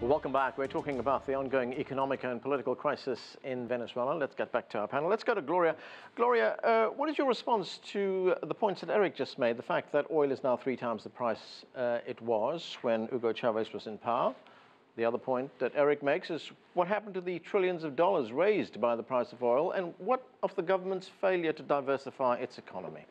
Well, welcome back. We're talking about the ongoing economic and political crisis in Venezuela. Let's get back to our panel. Let's go to Gloria. Gloria, uh, what is your response to the points that Eric just made? The fact that oil is now three times the price uh, it was when Hugo Chavez was in power. The other point that Eric makes is what happened to the trillions of dollars raised by the price of oil, and what of the government's failure to diversify its economy?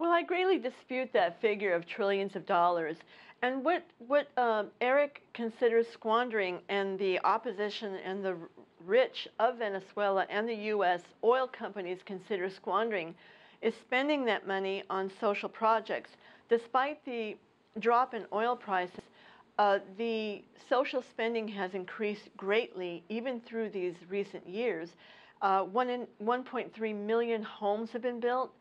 Well, I greatly dispute that figure of trillions of dollars. And what, what um, Eric considers squandering and the opposition and the rich of Venezuela and the U.S. oil companies consider squandering is spending that money on social projects. Despite the drop in oil prices, uh, the social spending has increased greatly even through these recent years. Uh, 1.3 million homes have been built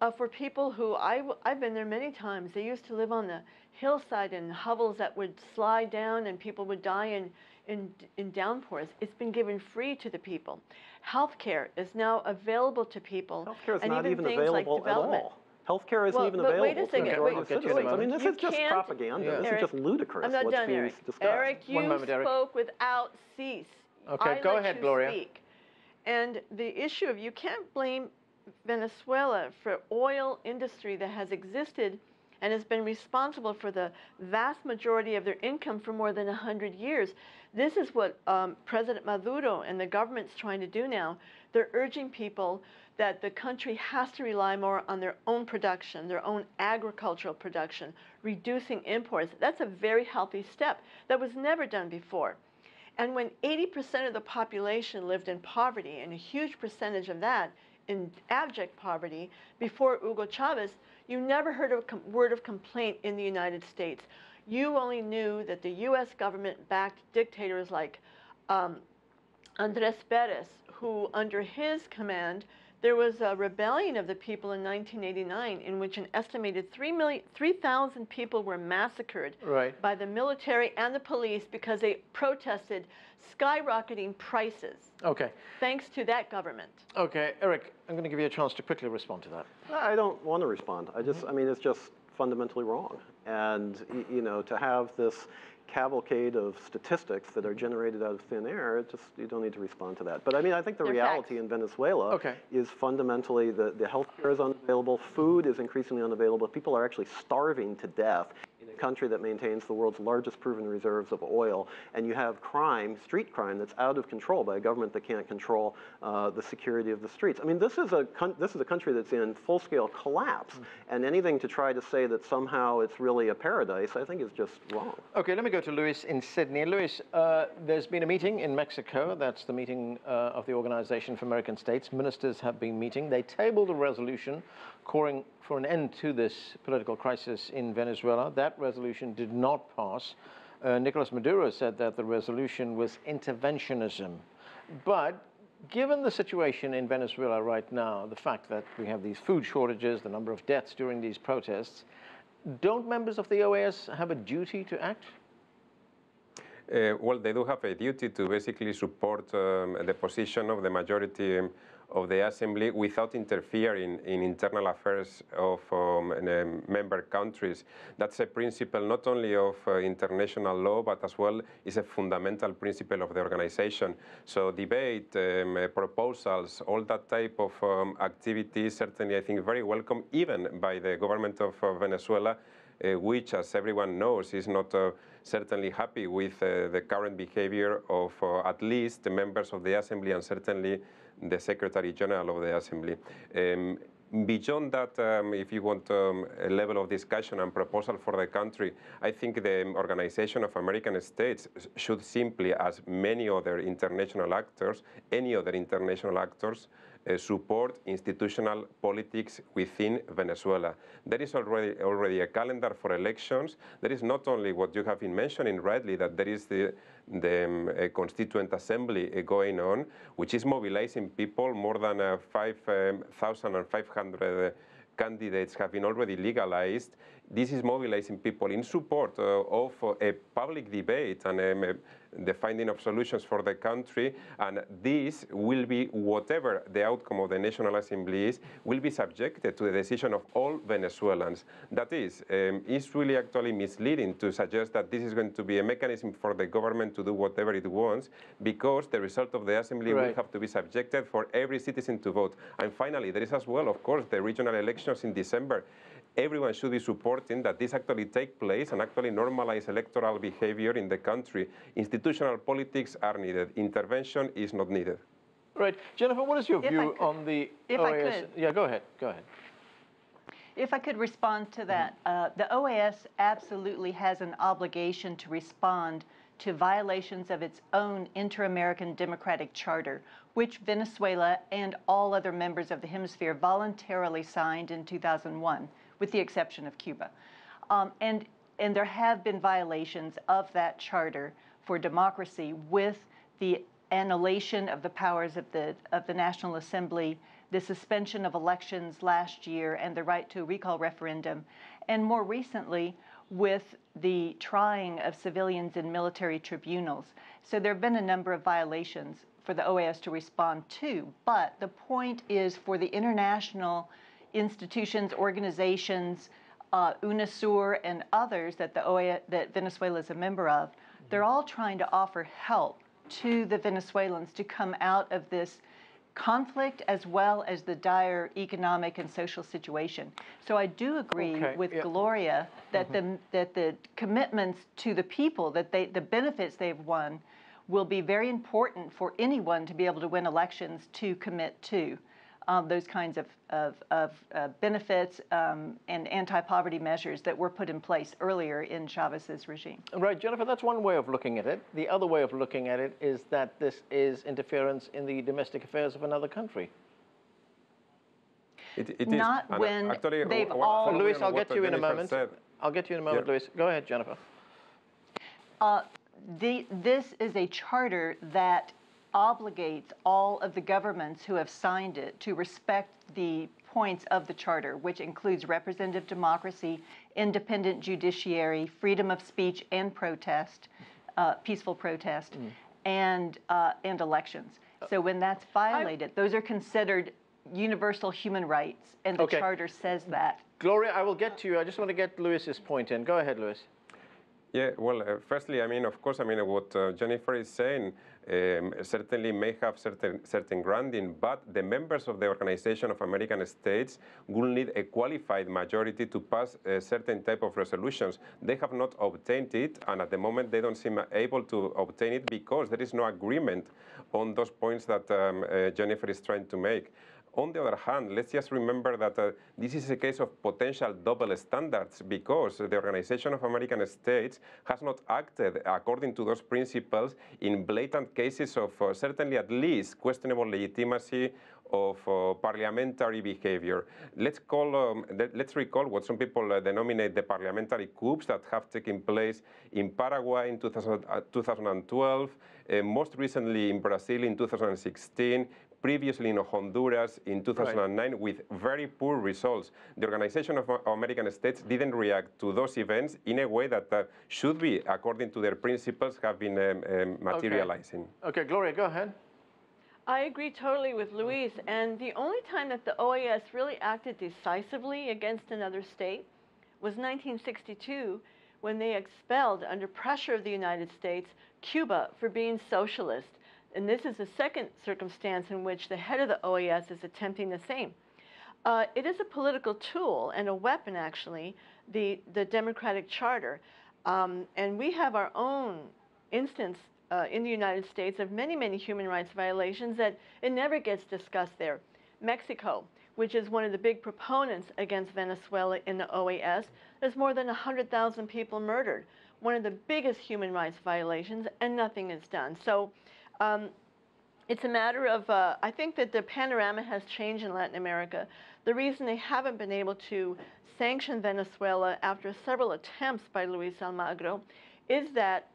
uh, for people who I, I've been there many times. They used to live on the hillside in hovels that would slide down and people would die in, in, in downpours. It's been given free to the people. Healthcare is now available to people. Healthcare is and not even, even available like at all. Healthcare isn't well, even available wait a second. to wait, citizens. I mean, this is just propaganda. Yeah. This Eric, is just ludicrous. I'm not what's done, being Eric. discussed. Eric, you moment, Eric. spoke without cease. Okay, I go ahead, Gloria. Speak. And the issue of you can't blame Venezuela for oil industry that has existed and has been responsible for the vast majority of their income for more than 100 years. This is what um, President Maduro and the government's trying to do now. They're urging people that the country has to rely more on their own production, their own agricultural production, reducing imports. That's a very healthy step that was never done before. And when 80% of the population lived in poverty, and a huge percentage of that in abject poverty before Hugo Chavez, you never heard a word of complaint in the United States. You only knew that the US government backed dictators like um, Andres Perez, who under his command, there was a rebellion of the people in 1989 in which an estimated 3,000 3, people were massacred right. by the military and the police because they protested skyrocketing prices. Okay. Thanks to that government. Okay, Eric, I'm going to give you a chance to quickly respond to that. I don't want to respond. I just, mm -hmm. I mean, it's just fundamentally wrong. And, you know, to have this cavalcade of statistics that are generated out of thin air, it just you don't need to respond to that. But I mean, I think the They're reality facts. in Venezuela okay. is fundamentally the, the health care is unavailable, food is increasingly unavailable, people are actually starving to death in a country that maintains the world's largest proven reserves of oil, and you have crime, street crime, that's out of control by a government that can't control uh, the security of the streets. I mean, this is a this is a country that's in full-scale collapse, mm. and anything to try to say that somehow it's really a paradise, I think is just wrong. Okay, let me go to Luis in Sydney. Luis, uh, there's been a meeting in Mexico. That's the meeting uh, of the Organization for American States. Ministers have been meeting. They tabled a resolution calling for an end to this political crisis in Venezuela. That resolution did not pass. Uh, Nicolas Maduro said that the resolution was interventionism. But given the situation in Venezuela right now, the fact that we have these food shortages, the number of deaths during these protests, don't members of the OAS have a duty to act? Uh, well, they do have a duty to basically support um, the position of the majority um, of the Assembly without interfering in internal affairs of um, um, member countries. That's a principle not only of uh, international law, but as well is a fundamental principle of the organization. So debate, um, uh, proposals, all that type of um, activities, certainly I think very welcome, even by the government of uh, Venezuela, uh, which, as everyone knows, is not uh, certainly happy with uh, the current behavior of at least the members of the Assembly and certainly the Secretary General of the Assembly. Um, beyond that, um, if you want um, a level of discussion and proposal for the country, I think the Organization of American States should simply, as many other international actors, any other international actors, uh, support institutional politics within Venezuela. There is already, already a calendar for elections. There is not only what you have been mentioning rightly, that there is the, the um, Constituent Assembly uh, going on, which is mobilizing people, more than uh, 5,500 uh, candidates have been already legalized. This is mobilizing people in support uh, of uh, a public debate and um, the finding of solutions for the country. And this will be, whatever the outcome of the National Assembly is, will be subjected to the decision of all Venezuelans. That is, um, it's really actually misleading to suggest that this is going to be a mechanism for the government to do whatever it wants, because the result of the Assembly Right. will have to be subjected for every citizen to vote. And finally, there is as well, of course, the regional elections in December everyone should be supporting that this actually take place and actually normalize electoral behavior in the country. Institutional politics are needed. Intervention is not needed. Right. Jennifer, what is your If view on the if I OAS? could. Yeah, go ahead. Go ahead. If I could respond to that, uh, the OAS absolutely has an obligation to respond to violations of its own Inter American Democratic Charter, which Venezuela and all other members of the hemisphere voluntarily signed in 2001, with the exception of Cuba. Um, and, and there have been violations of that charter for democracy with the annihilation of the powers of the, of the National Assembly, the suspension of elections last year, and the right to a recall referendum, and more recently with the trying of civilians in military tribunals. So there have been a number of violations for the OAS to respond to, but the point is for the international institutions, organizations, uh, UNASUR and others that the that Venezuela is a member of, they're all trying to offer help to the Venezuelans to come out of this conflict as well as the dire economic and social situation. So I do agree Okay, with yeah. Gloria that the that the commitments to the people that they the benefits they've won will be very important for anyone to be able to win elections to commit to. Um, those kinds of, of, of uh, benefits um, and anti-poverty measures that were put in place earlier in Chavez's regime. Right, Jennifer, that's one way of looking at it. The other way of looking at it is that this is interference in the domestic affairs of another country. It, it is. Not And when actually, they've well, all- following Luis, I'll what get you in a moment. said, I'll get you in a moment, Yeah. Luis. Go ahead, Jennifer. Uh, the, this is a charter that obligates all of the governments who have signed it to respect the points of the charter, which includes representative democracy, independent judiciary, freedom of speech and protest, uh, peaceful protest, and, uh, and elections. So when that's violated, those are considered universal human rights, and the Okay. charter says that. Gloria, I will get to you. I just want to get Luis's point in. Go ahead, Luis. Yeah, well, uh, firstly, I mean, of course, I mean, what uh, Jennifer is saying um, certainly may have certain, certain grounding, but the members of the Organization of American States will need a qualified majority to pass a certain type of resolutions. They have not obtained it, and at the moment, they don't seem able to obtain it because there is no agreement on those points that um, uh, Jennifer is trying to make. On the other hand, let's just remember that uh, this is a case of potential double standards because the Organization of American States has not acted according to those principles in blatant cases of uh, certainly at least questionable legitimacy of uh, parliamentary behavior. Let's call, um, let- let's recall what some people uh, denominate the parliamentary coups that have taken place in Paraguay in 2000, uh, 2012, uh, most recently in Brazil in 2016, previously in Honduras in 2009 with very poor results. The Organization of American States didn't react to those events in a way that uh, should be, according to their principles, have been um, um, materializing. Okay, Gloria, go ahead. I agree totally with Luis. And the only time that the OAS really acted decisively against another state was 1962 when they expelled, under pressure of the United States, Cuba for being socialist. And this is the second circumstance in which the head of the OAS is attempting the same. Uh, it is a political tool and a weapon, actually, the, the Democratic Charter. Um, and we have our own instance uh, in the United States of many, many human rights violations that it never gets discussed there. Mexico, which is one of the big proponents against Venezuela in the OAS, there's more than 100,000 people murdered. One of the biggest human rights violations, and nothing is done. So um, it's a matter of, uh, I think that the panorama has changed in Latin America. The reason they haven't been able to sanction Venezuela after several attempts by Luis Almagro is that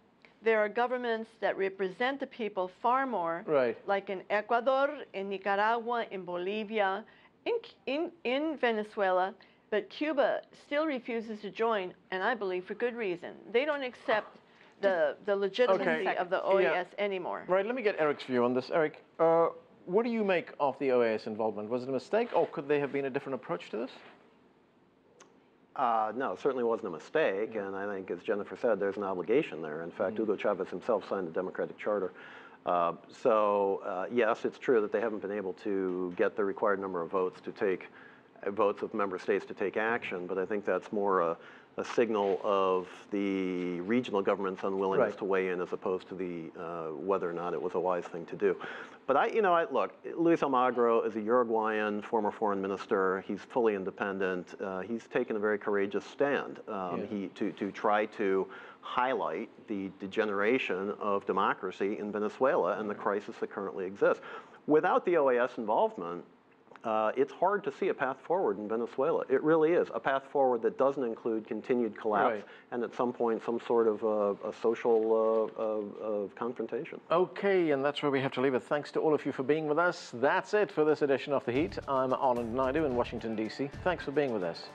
there are governments that represent the people far more, Right. like in Ecuador, in Nicaragua, in Bolivia, in, in, in Venezuela. But Cuba still refuses to join, and I believe for good reason. They don't accept the, the legitimacy of the OAS Yeah. anymore. Right, let me get Eric's view on this. Eric, uh, what do you make of the OAS involvement? Was it a mistake, or could there have been a different approach to this? Uh, no, it certainly wasn't a mistake, and I think, as Jennifer said, there's an obligation there. In fact, Hugo Chavez himself signed the Democratic Charter. Uh, so, uh, yes, it's true that they haven't been able to get the required number of votes to take uh, votes of member states to take action, but I think that's more a, a signal of the regional government's unwillingness Right. to weigh in as opposed to the uh, whether or not it was a wise thing to do. But I, you know, I, look, Luis Almagro is a Uruguayan former foreign minister. He's fully independent. Uh, he's taken a very courageous stand um, Yeah. he, to, to try to highlight the degeneration of democracy in Venezuela and the crisis that currently exists. Without the OAS involvement, uh, it's hard to see a path forward in Venezuela. It really is a path forward that doesn't include continued collapse Right. and at some point some sort of uh, a social uh, of confrontation. Okay, and that's where we have to leave it. Thanks to all of you for being with us. That's it for this edition of The Heat. I'm Anand Naidu in Washington, D.C. Thanks for being with us.